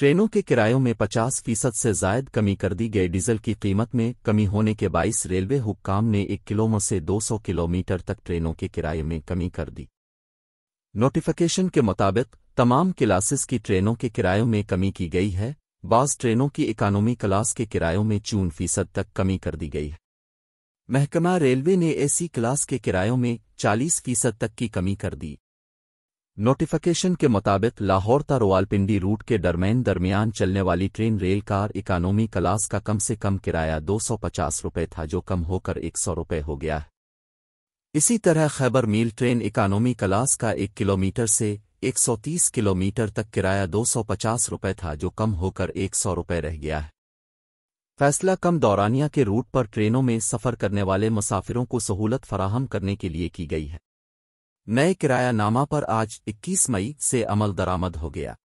ट्रेनों के किरायों में 50 फ़ीसद से जायद कमी कर दी गई डीजल की कीमत में कमी होने के बाईस रेलवे हुक्काम ने एक किलोमीटर से 200 किलोमीटर तक ट्रेनों के किराए में कमी कर दी। नोटिफिकेशन के मुताबिक, तमाम क्लासेस की ट्रेनों के किरायों में कमी की गई है, बाज़ ट्रेनों की इकानोमी क्लास के किरायों में चून फ़ीसद तक कमी कर दी गई है। महकमा रेलवे ने एसी क्लास के किरायों में 40 फ़ीसद तक की कमी कर दी। नोटिफिकेशन के मुताबिक, लाहौर ता रोवालपिंडी रूट के दरमैन दरमियान चलने वाली train rail car economy class का कम से कम किराया 250 रुपये था, जो कम होकर 100 रुपये हो गया है। इसी तरह Khyber Mail train economy class का एक किलोमीटर से 130 किलोमीटर तक किराया 250 रुपये था, जो कम होकर 100 रुपये रह गया है। फैसला कम दौरानिया के रूट पर ट्रेनों में सफ़र करने वाले मुसाफिरों को सहूलत फराहम करने के लिए की गई है। नए किराया नामा पर आज 21 मई से अमल दरामद हो गया।